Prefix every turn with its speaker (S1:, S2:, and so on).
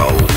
S1: Zero.